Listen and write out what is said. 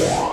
Yeah.